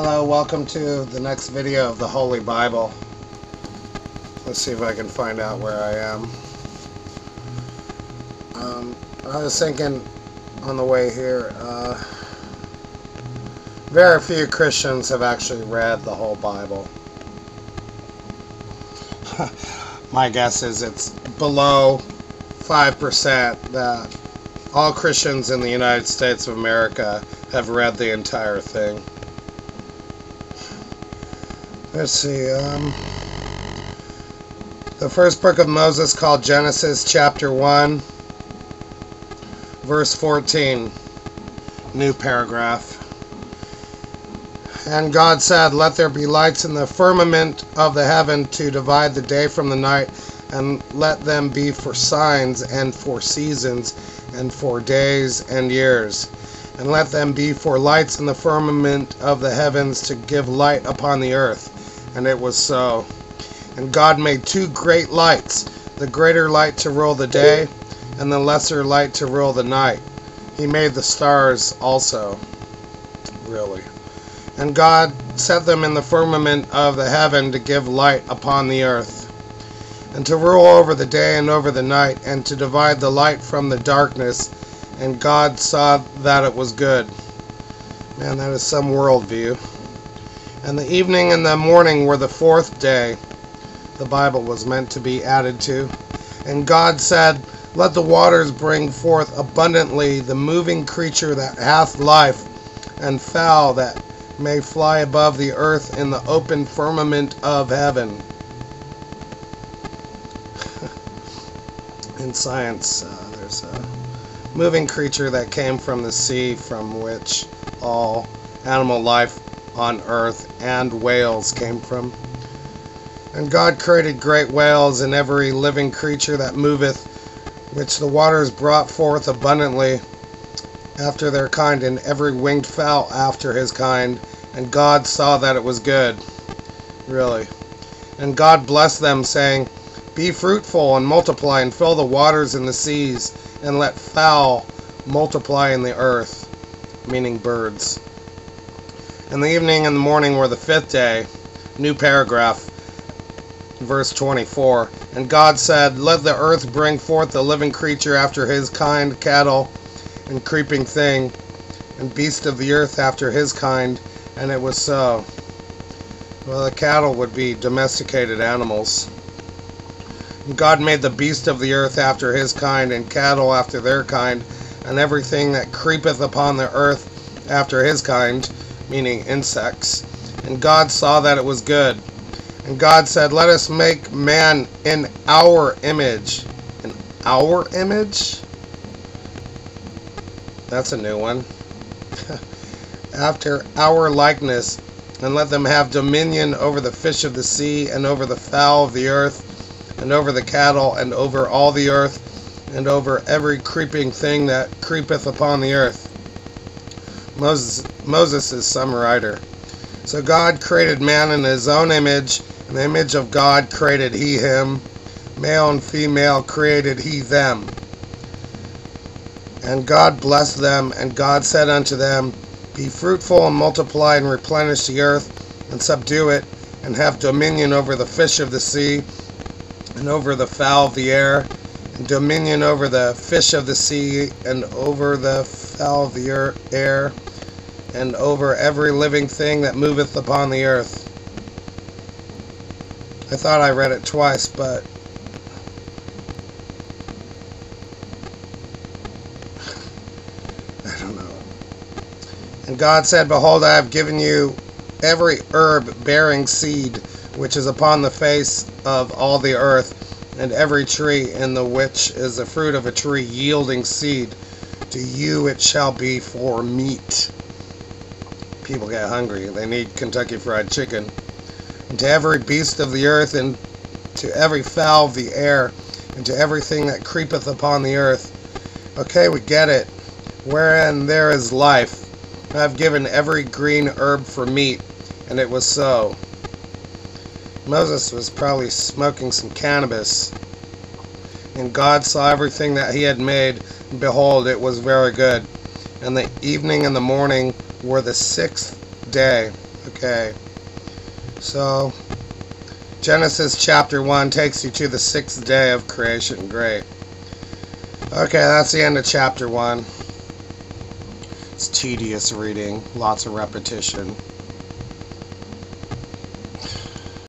Hello, welcome to the next video of the Holy Bible. Let's see if I can find out where I am. Um, I was thinking on the way here, uh, very few Christians have actually read the whole Bible. My guess is it's below 5% that all Christians in the United States of America have read the entire thing. Let's see. Um, the first book of Moses called Genesis chapter 1, verse 14. New paragraph. And God said, Let there be lights in the firmament of the heaven to divide the day from the night, and let them be for signs and for seasons and for days and years. And let them be for lights in the firmament of the heavens to give light upon the earth. And it was so. And God made two great lights, the greater light to rule the day, and the lesser light to rule the night. He made the stars also. Really. And God set them in the firmament of the heaven to give light upon the earth, and to rule over the day and over the night, and to divide the light from the darkness. And God saw that it was good. Man, that is some worldview. And the evening and the morning were the fourth day. The Bible was meant to be added to. And God said, Let the waters bring forth abundantly the moving creature that hath life, and fowl that may fly above the earth in the open firmament of heaven. in science, uh, there's a moving creature that came from the sea from which all animal life on earth and whales came from. And God created great whales and every living creature that moveth, which the waters brought forth abundantly after their kind, and every winged fowl after his kind. And God saw that it was good. Really. And God blessed them, saying, Be fruitful and multiply, and fill the waters and the seas, and let fowl multiply in the earth, meaning birds. And the evening and the morning were the fifth day. New paragraph, verse 24. And God said, Let the earth bring forth the living creature after his kind, cattle, and creeping thing, and beast of the earth after his kind. And it was so. Well, the cattle would be domesticated animals. And God made the beast of the earth after his kind, and cattle after their kind, and everything that creepeth upon the earth after his kind, meaning insects. And God saw that it was good. And God said, Let us make man in our image. In our image? That's a new one. After our likeness, and let them have dominion over the fish of the sea, and over the fowl of the earth, and over the cattle, and over all the earth, and over every creeping thing that creepeth upon the earth. Moses, Moses is some writer. So God created man in his own image. In the image of God created he him. Male and female created he them. And God blessed them, and God said unto them, Be fruitful and multiply and replenish the earth, and subdue it, and have dominion over the fish of the sea, and over the fowl of the air, and dominion over the fish of the sea, and over the fowl of the air, and over every living thing that moveth upon the earth. I thought I read it twice, but I don't know. And God said, Behold, I have given you every herb bearing seed which is upon the face of all the earth, and every tree in the which is the fruit of a tree yielding seed. To you it shall be for meat. People get hungry. They need Kentucky Fried Chicken. And to every beast of the earth, and to every fowl of the air, and to everything that creepeth upon the earth. Okay, we get it. Wherein there is life. I have given every green herb for meat, and it was so. Moses was probably smoking some cannabis. And God saw everything that he had made, and behold, it was very good. And the evening and the morning were the sixth day. Okay. So, Genesis chapter 1 takes you to the sixth day of creation. Great. Okay, that's the end of chapter 1. It's tedious reading, lots of repetition.